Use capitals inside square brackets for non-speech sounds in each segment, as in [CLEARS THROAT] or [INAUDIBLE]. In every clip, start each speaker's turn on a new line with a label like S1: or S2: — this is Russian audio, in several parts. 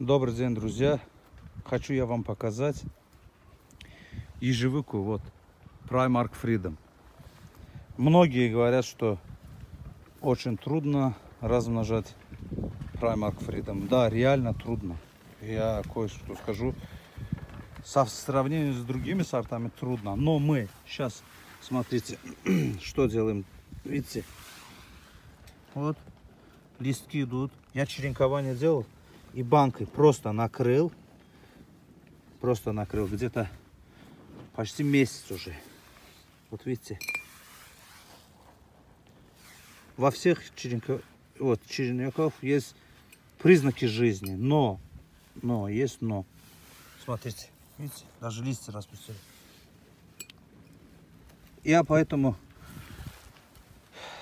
S1: Добрый день, друзья! Хочу я вам показать ежевику, вот, Primark Freedom. Многие говорят, что очень трудно размножать Primark Freedom. Да, реально трудно. Я кое-что скажу. Со сравнению с другими сортами трудно. Но мы сейчас, смотрите, [CLEARS THROAT] что делаем. Видите? Вот, листки идут. Я черенкование делал и банкой просто накрыл. Просто накрыл. Где-то почти месяц уже. Вот видите. Во всех черенках, вот, черенков есть признаки жизни. Но, но, есть но. Смотрите, видите, даже листья распустили. Я поэтому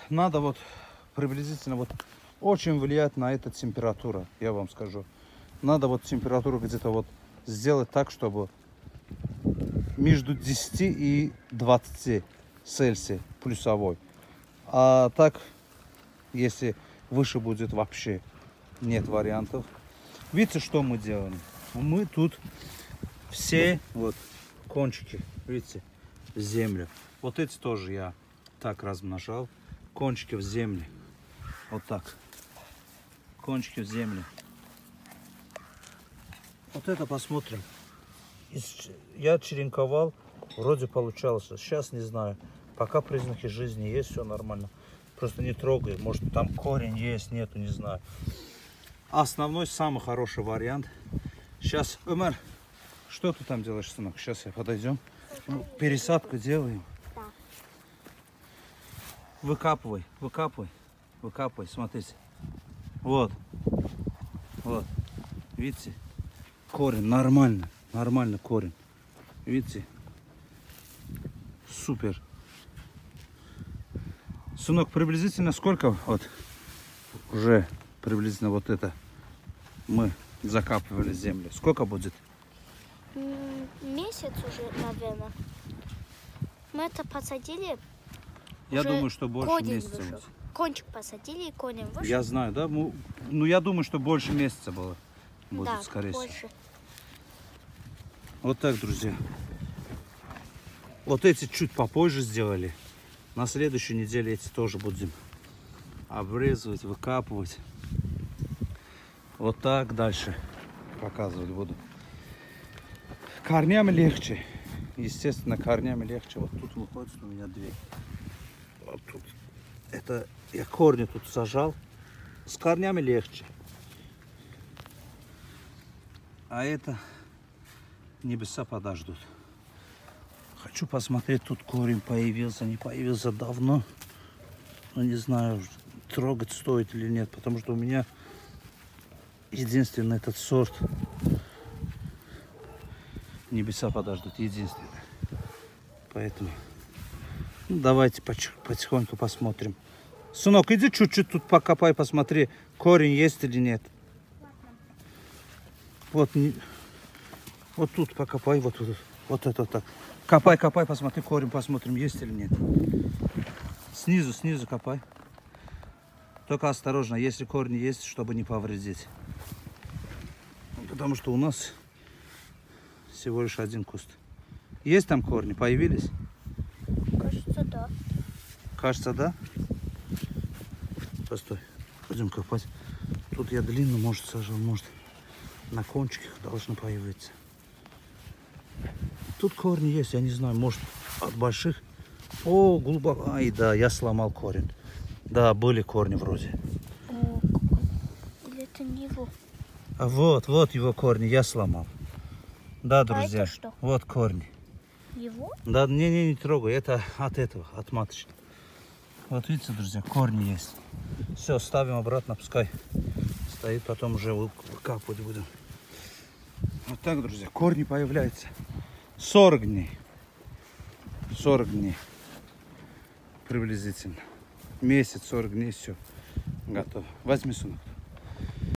S1: надо вот приблизительно вот очень влияет на это температура, я вам скажу. Надо вот температуру где-то вот сделать так, чтобы между 10 и 20 Цельсия плюсовой. А так, если выше будет вообще нет вариантов. Видите, что мы делаем? Мы тут все вот кончики, видите, в землю. Вот эти тоже я так размножал. Кончики в землю. Вот так кончики в землю. Вот это посмотрим. Я черенковал, вроде получалось. Сейчас не знаю. Пока признаки жизни есть, все нормально. Просто не трогай. Может там корень есть, нету, не знаю. Основной, самый хороший вариант. Сейчас, Умар, что ты там делаешь, сынок? Сейчас я подойдем. Ну, пересадку делаем. Выкапывай, выкапывай, выкапывай, смотрите. Вот. Вот. Видите? Корень нормально. Нормально корень. Видите? Супер. Сынок, приблизительно сколько вот уже приблизительно вот это мы закапывали землю? Сколько будет?
S2: Месяц уже, наверное. Мы это посадили.
S1: Я думаю, что больше месяца.
S2: Вышел кончик посадили и конем вышел.
S1: Я знаю, да? Ну, ну, я думаю, что больше месяца было. Будет,
S2: да,
S1: скорее
S2: больше.
S1: всего. Вот так, друзья. Вот эти чуть попозже сделали. На следующей неделе эти тоже будем обрезывать, выкапывать. Вот так дальше показывать буду. Корнями легче. Естественно, корнями легче. Вот тут выходит у меня две. Вот тут это я корни тут сажал. С корнями легче. А это небеса подождут. Хочу посмотреть, тут корень появился, не появился давно. Но не знаю, трогать стоит или нет, потому что у меня единственный этот сорт небеса подождут, единственный. Поэтому ну, давайте потихоньку посмотрим. Сынок, иди чуть-чуть тут покопай, посмотри, корень есть или нет. Вот, вот тут покопай, вот, вот, вот это так. Копай, копай, посмотри, корень, посмотрим, есть или нет. Снизу, снизу копай. Только осторожно, если корни есть, чтобы не повредить. Потому что у нас всего лишь один куст. Есть там корни? Появились? Кажется, да? Постой. Пойдем копать. Тут я длинно, может, сажал, может, на кончиках должно появиться. Тут корни есть, я не знаю, может, от больших. О, глубоко. Ай, да, я сломал корень. Да, были корни вроде.
S2: Или это не его?
S1: А вот, вот его корни, я сломал. Да, друзья, а это что? вот корни.
S2: Его?
S1: Да, не-не, не трогай, это от этого, от маточки. Вот видите, друзья, корни есть. Все, ставим обратно, пускай стоит, потом уже выкапывать будем. Вот так, друзья, корни появляются. 40 дней. 40 дней. Приблизительно. Месяц, 40 дней, все. Готово. Возьми сунок.